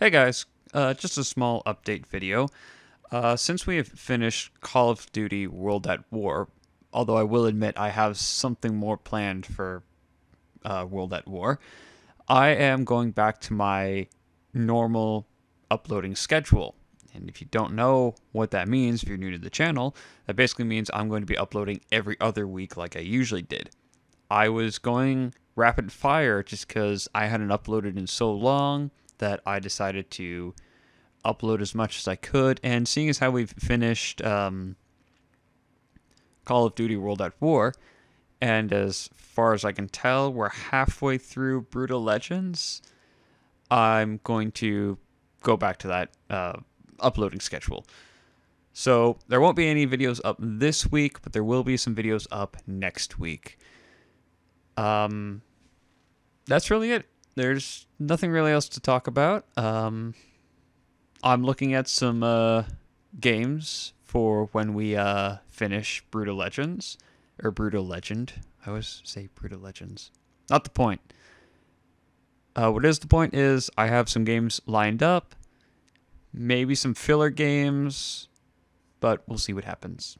Hey guys, uh, just a small update video. Uh, since we have finished Call of Duty World at War, although I will admit I have something more planned for uh, World at War, I am going back to my normal uploading schedule. And if you don't know what that means, if you're new to the channel, that basically means I'm going to be uploading every other week like I usually did. I was going rapid fire just because I hadn't uploaded in so long that I decided to upload as much as I could. And seeing as how we've finished um, Call of Duty World at War, and as far as I can tell, we're halfway through Brutal Legends, I'm going to go back to that uh, uploading schedule. So there won't be any videos up this week, but there will be some videos up next week. Um, that's really it there's nothing really else to talk about. Um, I'm looking at some uh, games for when we uh, finish Brutal Legends or Brutal Legend. I always say Brutal Legends. Not the point. Uh, what is the point is I have some games lined up, maybe some filler games, but we'll see what happens.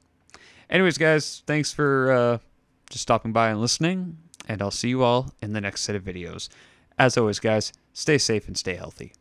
Anyways, guys, thanks for uh, just stopping by and listening, and I'll see you all in the next set of videos. As always, guys, stay safe and stay healthy.